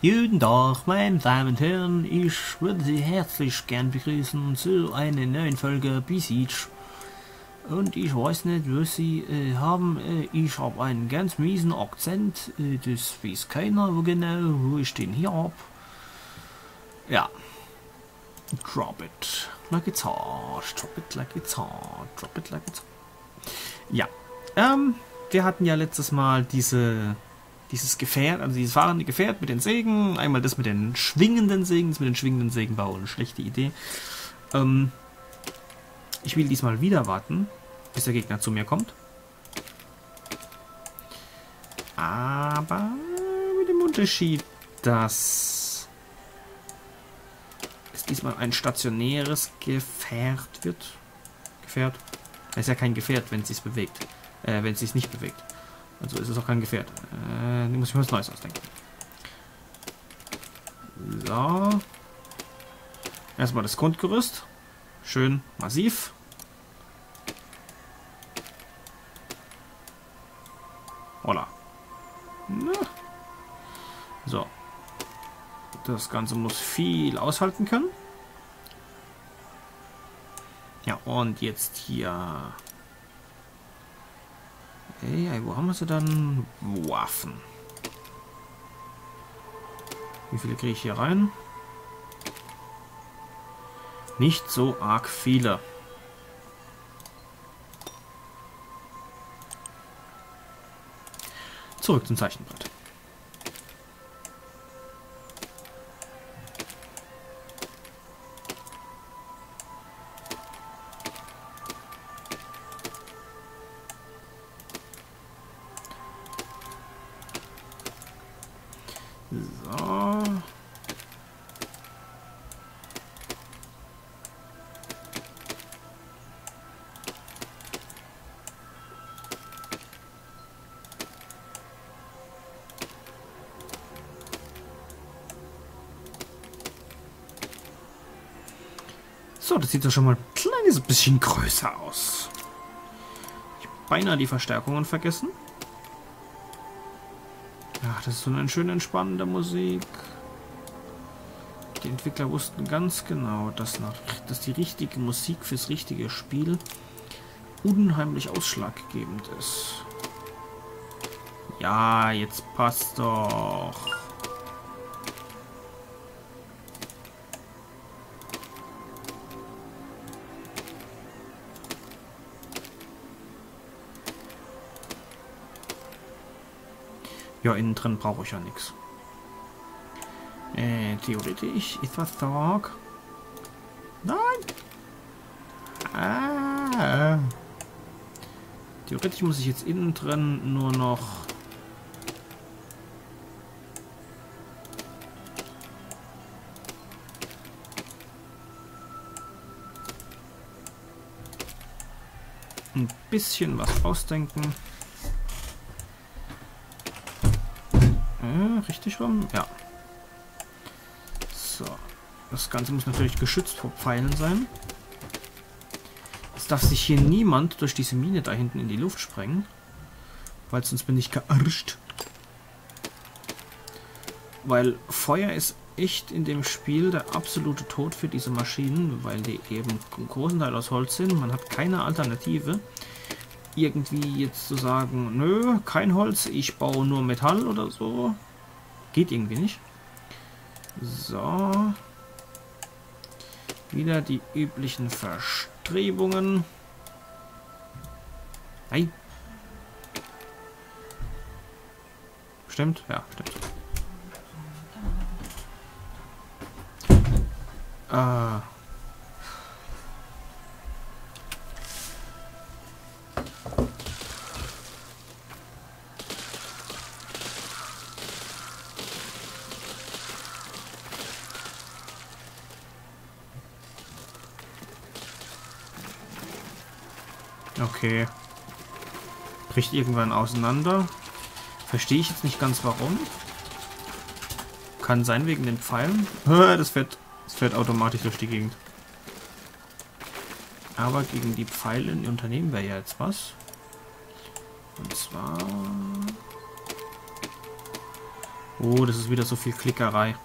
Guten Tag, meine Damen und Herren. Ich würde Sie herzlich gern begrüßen zu einer neuen Folge Besiege. Und ich weiß nicht, was Sie äh, haben. Äh, ich habe einen ganz miesen Akzent. Äh, das weiß keiner wo genau, wo ich den hier habe. Ja. Drop it like it's hot. Drop it like it's hot. Drop it like it's hot. Ja. Ähm, wir hatten ja letztes Mal diese dieses Gefährt, also dieses fahrende Gefährt mit den Sägen, einmal das mit den schwingenden Sägen, das mit den schwingenden Sägen war wohl eine schlechte Idee. Ähm, ich will diesmal wieder warten, bis der Gegner zu mir kommt. Aber mit dem Unterschied, dass es diesmal ein stationäres Gefährt wird. Gefährt? Das ist ja kein Gefährt, wenn es sich bewegt. Äh, wenn es sich nicht bewegt. Also ist es auch kein Gefährt. Äh, muss ich mir was Neues ausdenken. So. Erstmal das Grundgerüst. Schön massiv. Holla. So. Das Ganze muss viel aushalten können. Ja, und jetzt hier Okay, wo haben wir sie dann? Waffen. Wie viele kriege ich hier rein? Nicht so arg viele. Zurück zum Zeichenbrett. So, das sieht doch schon mal ein kleines bisschen größer aus. Ich habe beinahe die Verstärkungen vergessen. Ja, das ist so eine schön entspannende Musik. Die Entwickler wussten ganz genau, dass, nach, dass die richtige Musik fürs richtige Spiel unheimlich ausschlaggebend ist. Ja, jetzt passt doch. Ja, innen drin brauche ich ja nichts. Äh, theoretisch ist was Tag. Nein! Ah. Theoretisch muss ich jetzt innen drin nur noch ein bisschen was ausdenken. Richtig rum? Ja. So. Das Ganze muss natürlich geschützt vor Pfeilen sein. Es darf sich hier niemand durch diese Mine da hinten in die Luft sprengen. Weil sonst bin ich gearscht. Weil Feuer ist echt in dem Spiel der absolute Tod für diese Maschinen, weil die eben im großen Teil aus Holz sind. Man hat keine Alternative. Irgendwie jetzt zu sagen, nö, kein Holz, ich baue nur Metall oder so. Geht irgendwie nicht. So. Wieder die üblichen Verstrebungen. Nein. Stimmt? Ja, stimmt. Äh. Okay. Bricht irgendwann auseinander. Verstehe ich jetzt nicht ganz warum. Kann sein wegen den Pfeilen. Das fährt, das fährt automatisch durch die Gegend. Aber gegen die Pfeile Unternehmen wäre ja jetzt was. Und zwar... Oh, das ist wieder so viel Klickerei.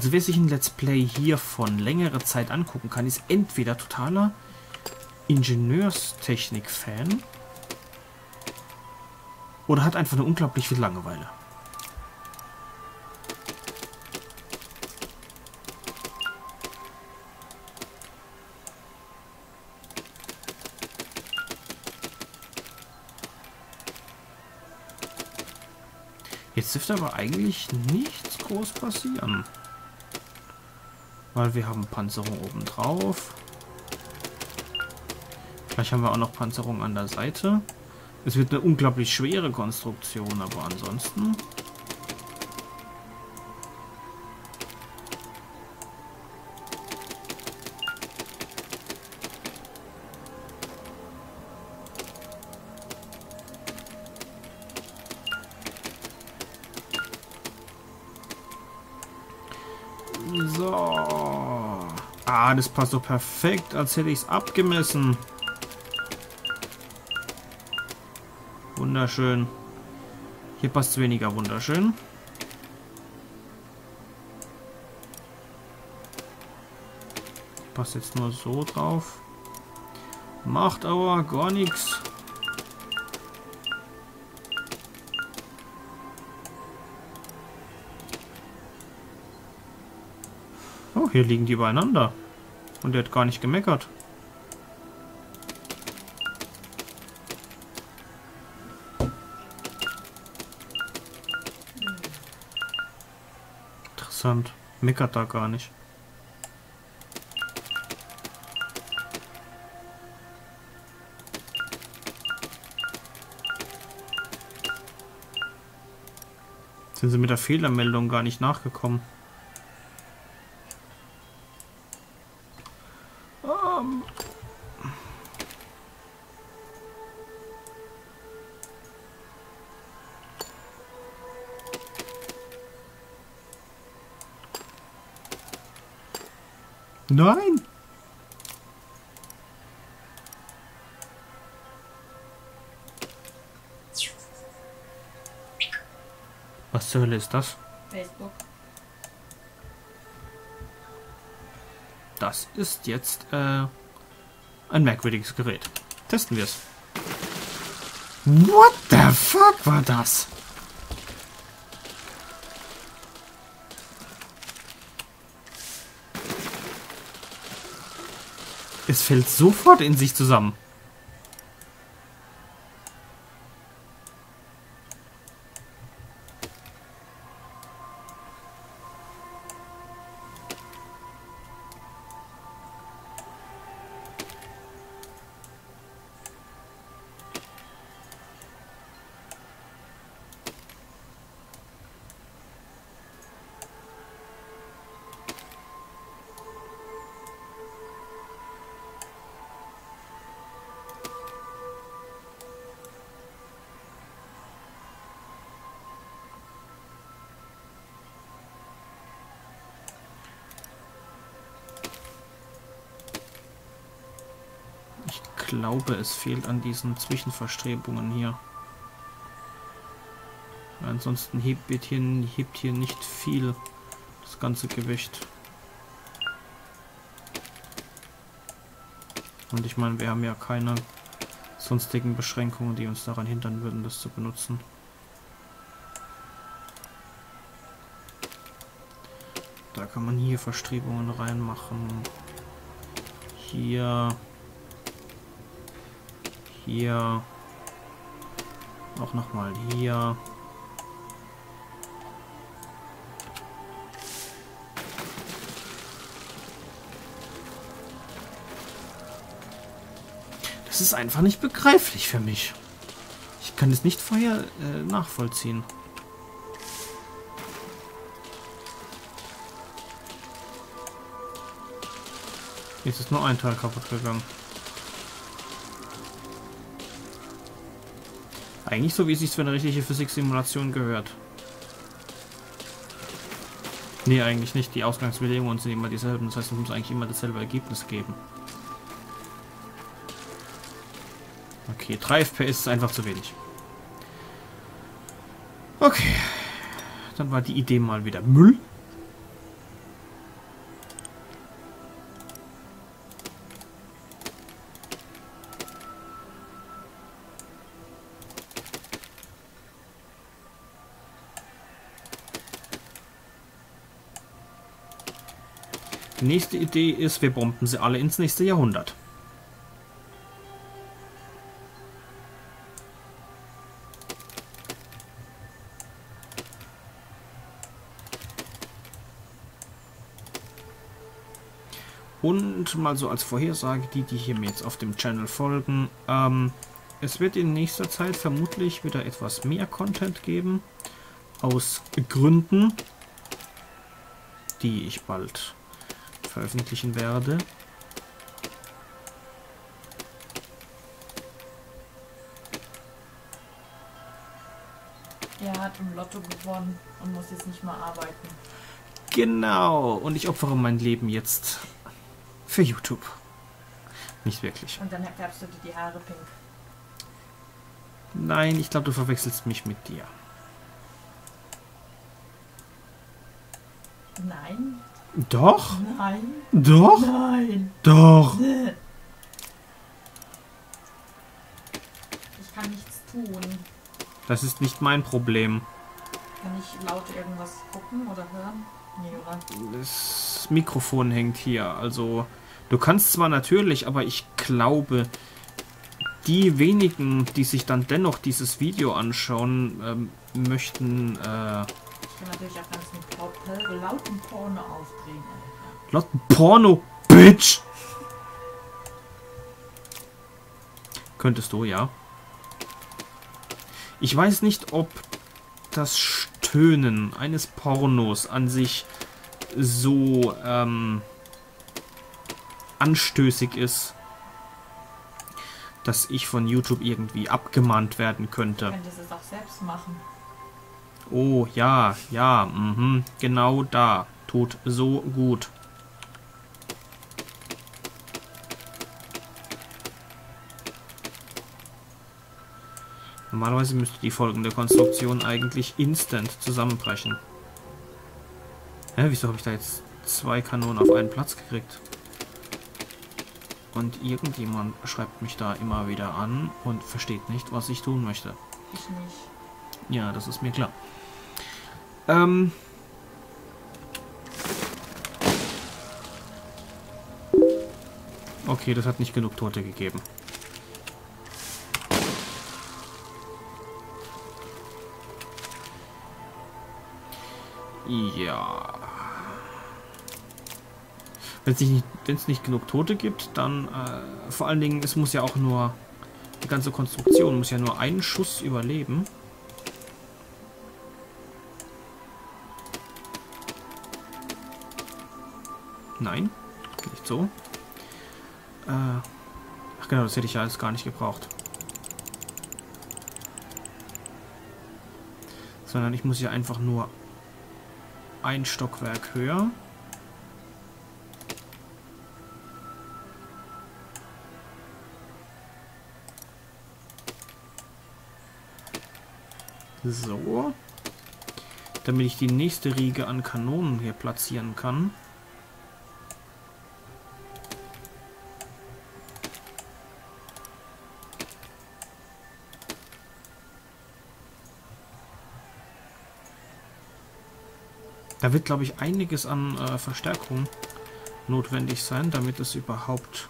Also wer sich ein Let's Play hier von längerer Zeit angucken kann, ist entweder totaler Ingenieurstechnik-Fan oder hat einfach eine unglaublich viel Langeweile. Jetzt dürfte aber eigentlich nichts groß passieren. Weil wir haben Panzerung oben drauf. Vielleicht haben wir auch noch Panzerung an der Seite. Es wird eine unglaublich schwere Konstruktion, aber ansonsten... Ah, das passt doch perfekt, als hätte ich es abgemessen. Wunderschön. Hier passt es weniger wunderschön. Passt jetzt nur so drauf. Macht aber gar nichts. Hier liegen die beieinander. Und der hat gar nicht gemeckert. Interessant. Meckert da gar nicht. Sind sie mit der Fehlermeldung gar nicht nachgekommen? Nein! Was zur Hölle ist das? Facebook. Das ist jetzt äh, ein merkwürdiges Gerät. Testen wir es. What the fuck war das? Es fällt sofort in sich zusammen. Glaube, es fehlt an diesen Zwischenverstrebungen hier. Ansonsten hebt hier, hebt hier nicht viel das ganze Gewicht. Und ich meine, wir haben ja keine sonstigen Beschränkungen, die uns daran hindern würden, das zu benutzen. Da kann man hier Verstrebungen reinmachen. Hier. Hier. Auch nochmal hier. Das ist einfach nicht begreiflich für mich. Ich kann es nicht vorher äh, nachvollziehen. Jetzt ist nur ein Teil kaputt gegangen. Eigentlich so, wie es sich für eine richtige Physiksimulation gehört. Nee, eigentlich nicht. Die Ausgangsbedingungen sind immer dieselben. Das heißt, es muss eigentlich immer dasselbe Ergebnis geben. okay. 3 FPS ist einfach zu wenig. Okay. Dann war die Idee mal wieder Müll. Nächste Idee ist, wir bomben sie alle ins nächste Jahrhundert. Und mal so als Vorhersage, die, die hier mir jetzt auf dem Channel folgen, ähm, es wird in nächster Zeit vermutlich wieder etwas mehr Content geben, aus Gründen, die ich bald veröffentlichen werde. Er hat im Lotto gewonnen und muss jetzt nicht mehr arbeiten. Genau, und ich opfere mein Leben jetzt für YouTube. Nicht wirklich. Und dann färbst du dir die Haare pink. Nein, ich glaube, du verwechselst mich mit dir. Nein, Doch? nein, Doch? nein. Doch. Ich kann nichts tun. Das ist nicht mein Problem. Kann ich laut irgendwas gucken oder hören? Nee, oder? Das Mikrofon hängt hier. Also, du kannst zwar natürlich, aber ich glaube, die wenigen, die sich dann dennoch dieses Video anschauen, ähm, möchten äh, kann natürlich auch ganz mit laut, lauten Porno aufdrehen. Alter. laut Porno, Bitch! Könntest du, ja. Ich weiß nicht, ob das Stöhnen eines Pornos an sich so ähm, anstößig ist, dass ich von YouTube irgendwie abgemahnt werden könnte. Könntest es auch selbst machen. Oh, ja, ja, mhm, genau da. Tut so gut. Normalerweise müsste die folgende Konstruktion eigentlich instant zusammenbrechen. Hä, wieso habe ich da jetzt zwei Kanonen auf einen Platz gekriegt? Und irgendjemand schreibt mich da immer wieder an und versteht nicht, was ich tun möchte. Ich nicht. Ja, das ist mir klar. Ähm. Okay, das hat nicht genug Tote gegeben. Ja. Wenn es nicht, nicht genug Tote gibt, dann äh, vor allen Dingen, es muss ja auch nur, die ganze Konstruktion muss ja nur einen Schuss überleben. Nein, nicht so. Äh, ach genau, das hätte ich ja alles gar nicht gebraucht. Sondern ich muss ja einfach nur ein Stockwerk höher. So. Damit ich die nächste Riege an Kanonen hier platzieren kann. Da wird, glaube ich, einiges an äh, Verstärkung notwendig sein, damit es überhaupt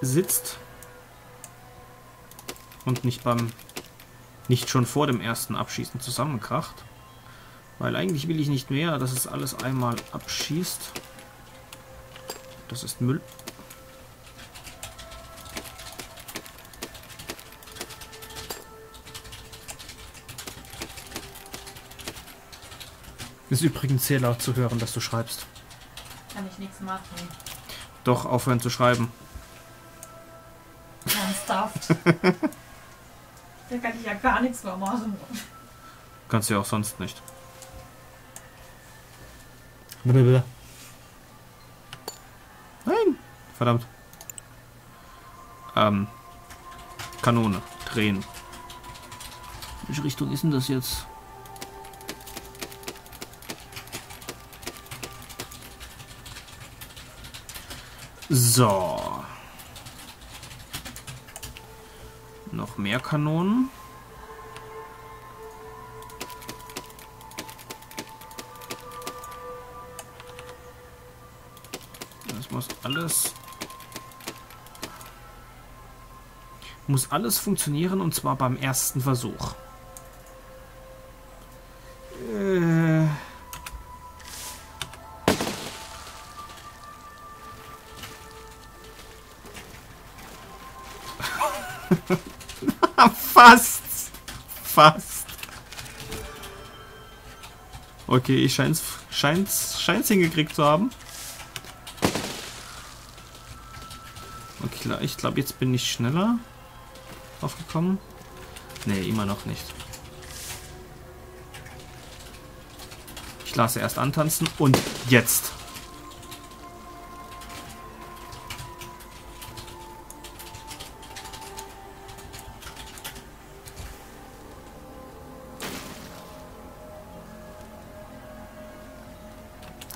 sitzt und nicht beim nicht schon vor dem ersten Abschießen zusammenkracht. Weil eigentlich will ich nicht mehr, dass es alles einmal abschießt. Das ist Müll. Ist übrigens sehr laut zu hören, dass du schreibst. Kann ich nichts machen. Doch, aufhören zu schreiben. Ernsthaft. da kann ich ja gar nichts mehr machen. Kannst du ja auch sonst nicht. Nein! Verdammt. Äh, Ähm, Kanone. Drehen. Welche Richtung ist denn das jetzt? So. Noch mehr Kanonen. Das muss alles muss alles funktionieren und zwar beim ersten Versuch. Fast. Okay, ich scheint's, scheint's, scheint's hingekriegt zu haben. Okay, ich glaube, jetzt bin ich schneller aufgekommen? Nee, immer noch nicht. Ich lasse erst antanzen und jetzt.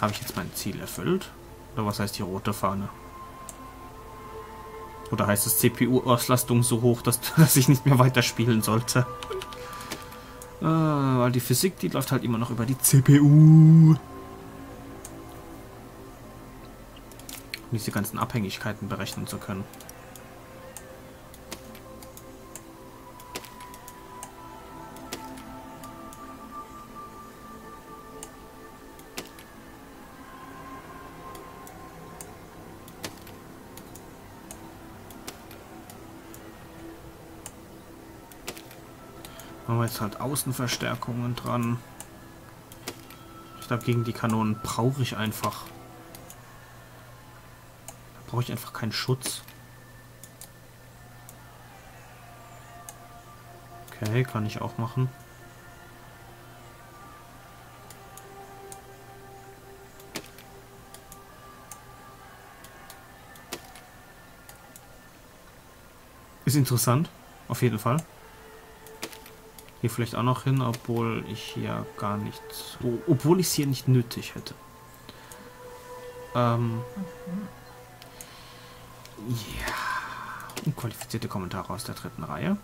Habe ich jetzt mein Ziel erfüllt? Oder was heißt die rote Fahne? Oder heißt es CPU-Auslastung so hoch, dass, dass ich nicht mehr weiterspielen sollte? Äh, weil die Physik, die läuft halt immer noch über die CPU. Um diese ganzen Abhängigkeiten berechnen zu können. Jetzt halt Außenverstärkungen dran. Ich glaube, gegen die Kanonen brauche ich einfach. Da brauche ich einfach keinen Schutz. Okay, kann ich auch machen. Ist interessant, auf jeden Fall. Hier vielleicht auch noch hin, obwohl ich hier gar nicht... Oh, obwohl ich es hier nicht nötig hätte. Ähm... Ja... Unqualifizierte Kommentare aus der dritten Reihe.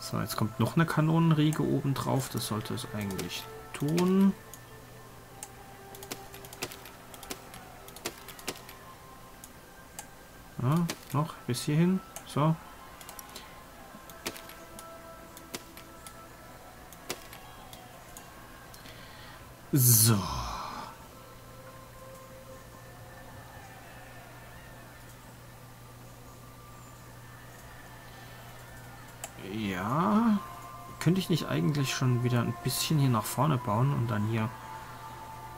So, jetzt kommt noch eine Kanonenriege oben drauf. Das sollte es eigentlich tun. Ja, noch bis hierhin. So. So. Ja. Könnte ich nicht eigentlich schon wieder ein bisschen hier nach vorne bauen und dann hier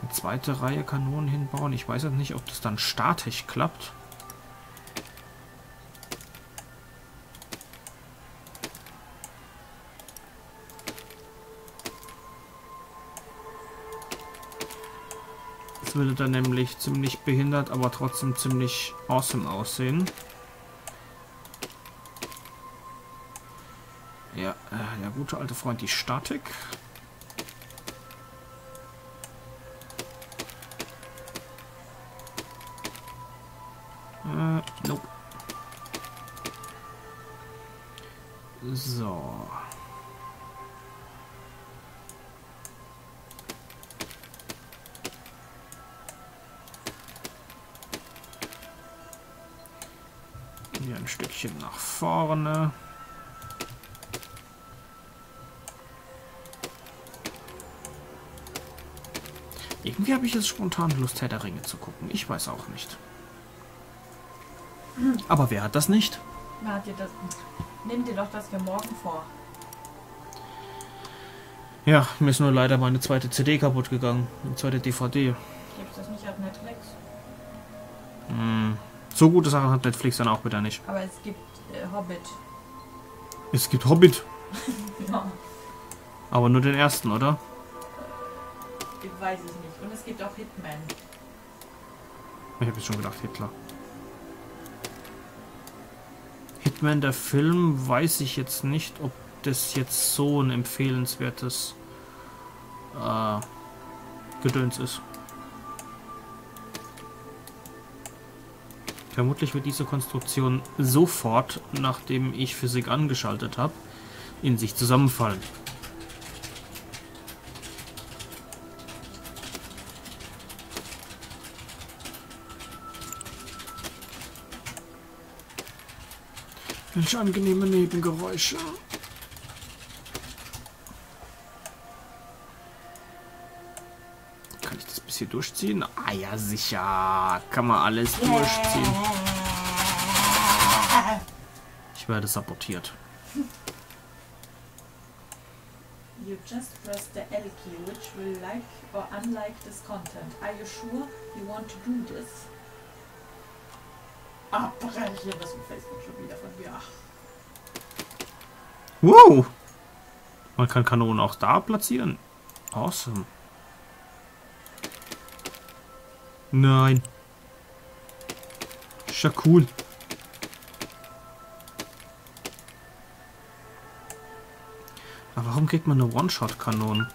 eine zweite Reihe Kanonen hinbauen? Ich weiß jetzt nicht, ob das dann statisch klappt. Würde dann nämlich ziemlich behindert, aber trotzdem ziemlich awesome aussehen. Ja, äh, der gute alte Freund, die Statik. Äh, nope. So. Ein Stückchen nach vorne. Irgendwie habe ich jetzt spontan Lust, Herr der Ringe zu gucken. Ich weiß auch nicht. Aber wer hat das nicht? Wer hat dir das? Nimm dir doch das für morgen vor. Ja, mir ist nur leider meine zweite CD kaputt gegangen. Eine zweite DVD. Gibt's das nicht auf Netflix? So gute Sachen hat Netflix dann auch wieder nicht. Aber es gibt äh, Hobbit. Es gibt Hobbit. ja. Aber nur den ersten, oder? Weiß ich nicht. Und es gibt auch Hitman. Ich habe jetzt schon gedacht, Hitler. Hitman, der Film, weiß ich jetzt nicht, ob das jetzt so ein empfehlenswertes äh, Gedöns ist. Vermutlich wird diese Konstruktion sofort, nachdem ich Physik angeschaltet habe, in sich zusammenfallen. Welch angenehme Nebengeräusche. Hier durchziehen? Ah ja, sicher. Kann man alles durchziehen. Ich werde sabotiert. You just press the L key, which will like or unlike this content. Are you sure you want to do this? Abbrechen, das ist Facebook schon wieder von mir. Wow! Man kann Kanonen auch da platzieren. Awesome. Nein. Cool. Aber warum kriegt man eine One-Shot-Kanone?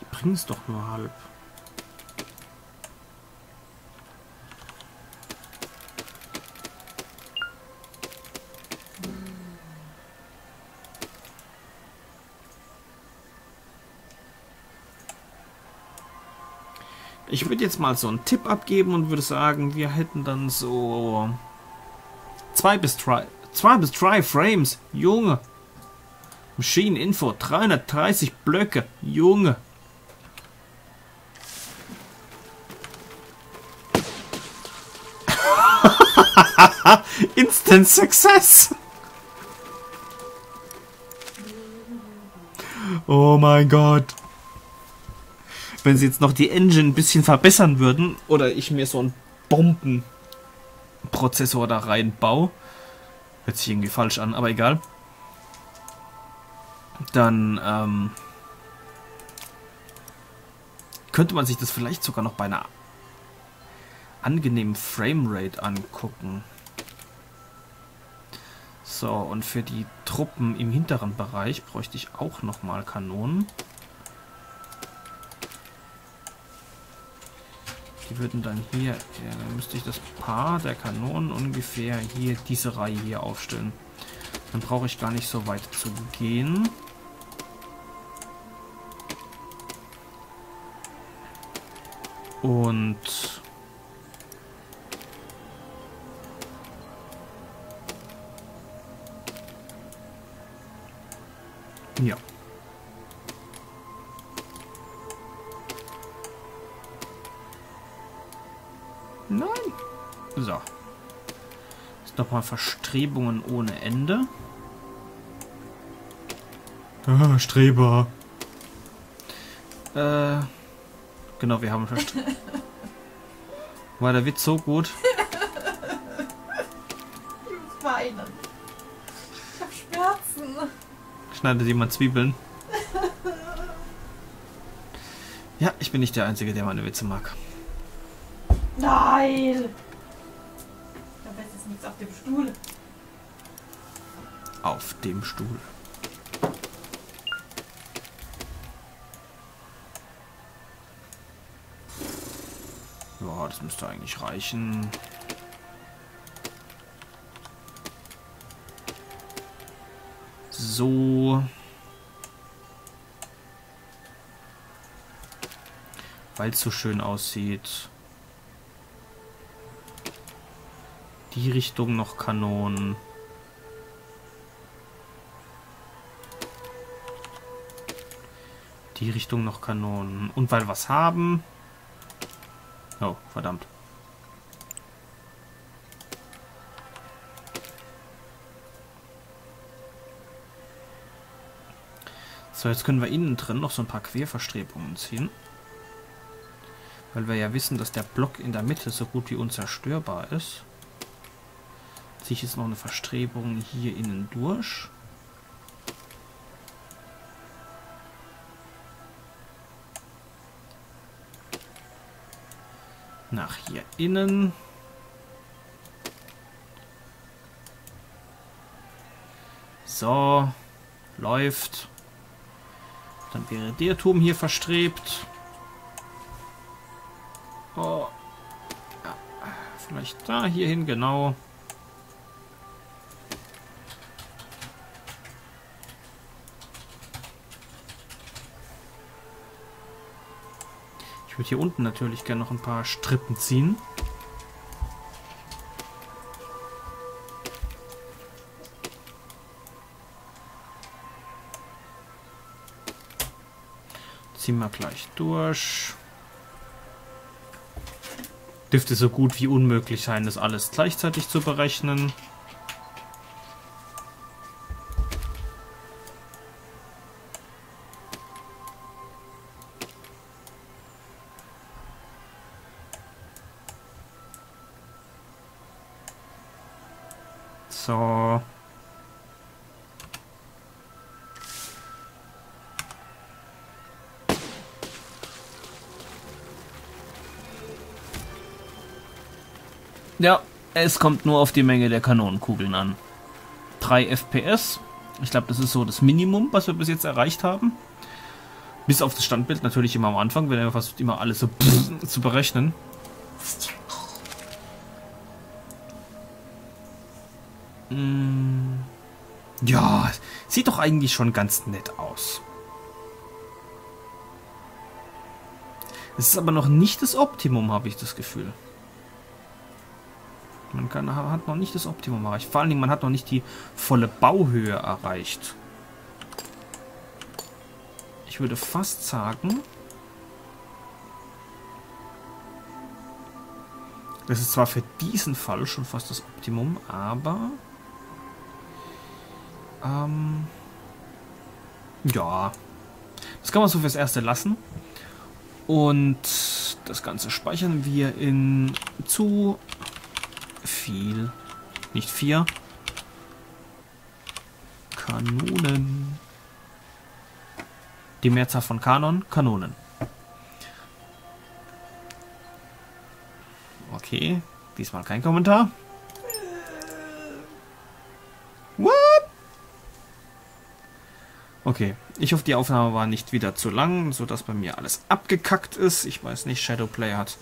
Die bringen es doch nur halb. Ich würde jetzt mal so einen Tipp abgeben und würde sagen, wir hätten dann so zwei bis drei, zwei bis drei Frames, Junge. Machine Info, 330 Blöcke, Junge. Instant Success. Oh mein Gott. Wenn sie jetzt noch die Engine ein bisschen verbessern würden oder ich mir so einen Bombenprozessor da reinbaue, hört sich irgendwie falsch an, aber egal, dann ähm, könnte man sich das vielleicht sogar noch bei einer angenehmen Framerate angucken. So, und für die Truppen im hinteren Bereich bräuchte ich auch nochmal Kanonen. Die würden dann hier, ja, dann müsste ich das Paar der Kanonen ungefähr hier, diese Reihe hier aufstellen. Dann brauche ich gar nicht so weit zu gehen. Und ja. Nochmal Verstrebungen ohne Ende. Ah, Streber. Äh, genau, wir haben Verstrebungen. War der Witz so gut? ich weinen. Ich hab Schmerzen. Schneidet jemand Zwiebeln? Ja, ich bin nicht der Einzige, der meine Witze mag. Nein! Jetzt auf dem Stuhl. Auf dem Stuhl. Ja, das müsste eigentlich reichen. So. Weil es so schön aussieht. Die Richtung noch Kanonen. Die Richtung noch Kanonen. Und weil wir was haben. Oh, verdammt. So, jetzt können wir innen drin noch so ein paar Querverstrebungen ziehen. Weil wir ja wissen, dass der Block in der Mitte so gut wie unzerstörbar ist. Ich jetzt noch eine Verstrebung hier innen durch? Nach hier innen. So, läuft. Dann wäre der Turm hier verstrebt. Oh. Ja, vielleicht da hier hin, genau. Würde hier unten natürlich gerne noch ein paar Strippen ziehen. Ziehen wir gleich durch. Dürfte so gut wie unmöglich sein, das alles gleichzeitig zu berechnen. Ja, es kommt nur auf die Menge der Kanonenkugeln an. 3 FPS. Ich glaube, das ist so das Minimum, was wir bis jetzt erreicht haben. Bis auf das Standbild natürlich immer am Anfang, wenn er versucht immer alles so zu berechnen. Mm. Ja, sieht doch eigentlich schon ganz nett aus. Es ist aber noch nicht das Optimum, habe ich das Gefühl. Man kann, hat noch nicht das Optimum erreicht. Vor allen Dingen, man hat noch nicht die volle Bauhöhe erreicht. Ich würde fast sagen... Das ist zwar für diesen Fall schon fast das Optimum, aber... Ähm, ja. Das kann man so fürs Erste lassen. Und das Ganze speichern wir in zu viel. Nicht vier. Kanonen. Die Mehrzahl von Kanon, Kanonen. Okay, diesmal kein Kommentar. Okay, ich hoffe, die Aufnahme war nicht wieder zu lang, sodass bei mir alles abgekackt ist. Ich weiß nicht, Shadowplay hat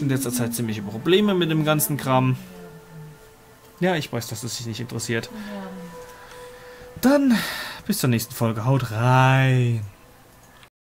in letzter Zeit ziemliche Probleme mit dem ganzen Kram. Ja, ich weiß, dass es sich nicht interessiert. Dann bis zur nächsten Folge. Haut rein.